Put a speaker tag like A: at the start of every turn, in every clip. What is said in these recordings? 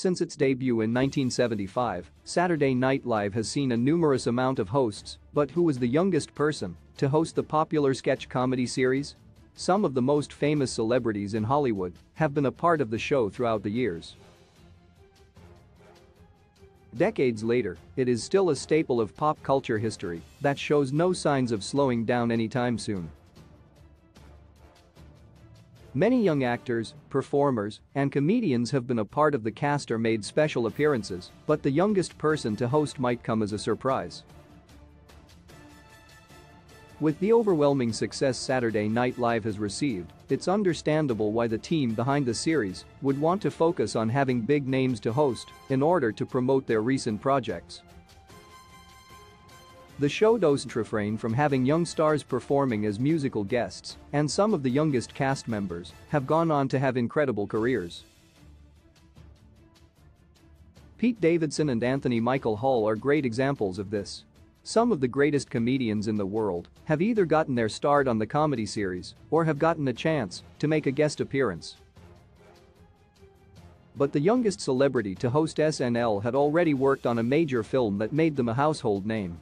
A: Since its debut in 1975, Saturday Night Live has seen a numerous amount of hosts, but who was the youngest person to host the popular sketch comedy series? Some of the most famous celebrities in Hollywood have been a part of the show throughout the years. Decades later, it is still a staple of pop culture history that shows no signs of slowing down anytime soon. Many young actors, performers, and comedians have been a part of the cast or made special appearances, but the youngest person to host might come as a surprise. With the overwhelming success Saturday Night Live has received, it's understandable why the team behind the series would want to focus on having big names to host in order to promote their recent projects. The show doesn't refrain from having young stars performing as musical guests, and some of the youngest cast members have gone on to have incredible careers. Pete Davidson and Anthony Michael Hall are great examples of this. Some of the greatest comedians in the world have either gotten their start on the comedy series or have gotten a chance to make a guest appearance. But the youngest celebrity to host SNL had already worked on a major film that made them a household name.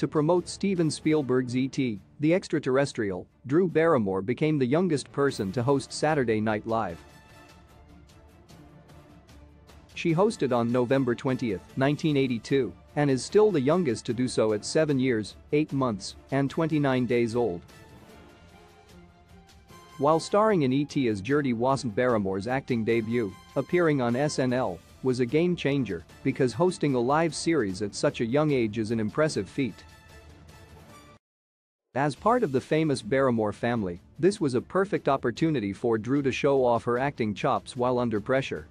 A: To promote Steven Spielberg's E.T., The Extraterrestrial, Drew Barrymore became the youngest person to host Saturday Night Live. She hosted on November 20, 1982, and is still the youngest to do so at 7 years, 8 months, and 29 days old. While starring in E.T. as Gertie wasn't Barrymore's acting debut, appearing on SNL was a game changer because hosting a live series at such a young age is an impressive feat. As part of the famous Barrymore family, this was a perfect opportunity for Drew to show off her acting chops while under pressure.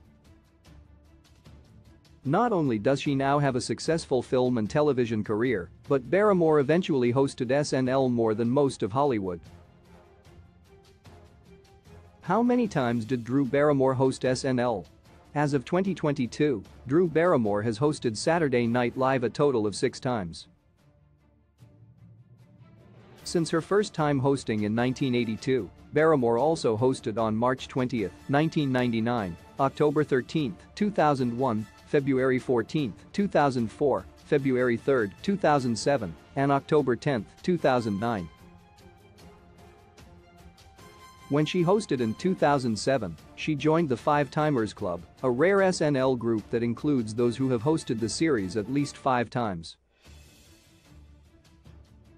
A: Not only does she now have a successful film and television career, but Barrymore eventually hosted SNL more than most of Hollywood. How many times did Drew Barrymore host SNL? As of 2022, Drew Barrymore has hosted Saturday Night Live a total of six times. Since her first time hosting in 1982, Barrymore also hosted on March 20, 1999, October 13, 2001, February 14, 2004, February 3, 2007, and October 10, 2009. When she hosted in 2007, she joined the Five Timers Club, a rare SNL group that includes those who have hosted the series at least five times.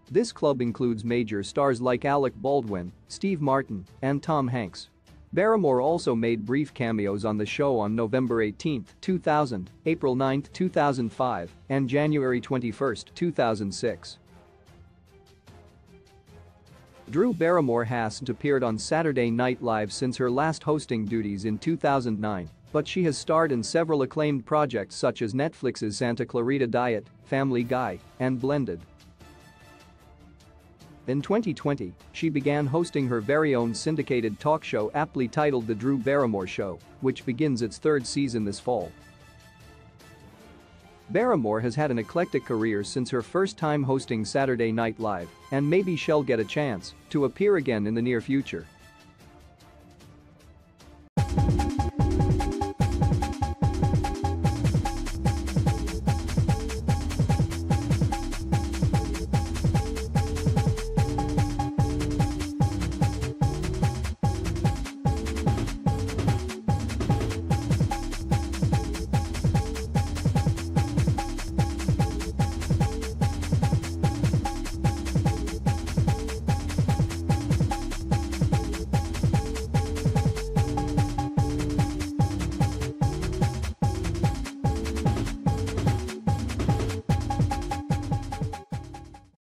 A: This club includes major stars like Alec Baldwin, Steve Martin, and Tom Hanks. Barrymore also made brief cameos on the show on November 18, 2000, April 9, 2005, and January 21, 2006. Drew Barrymore hasn't appeared on Saturday Night Live since her last hosting duties in 2009, but she has starred in several acclaimed projects such as Netflix's Santa Clarita Diet, Family Guy, and Blended. In 2020, she began hosting her very own syndicated talk show aptly titled The Drew Barrymore Show, which begins its third season this fall. Barrymore has had an eclectic career since her first time hosting Saturday Night Live, and maybe she'll get a chance to appear again in the near future.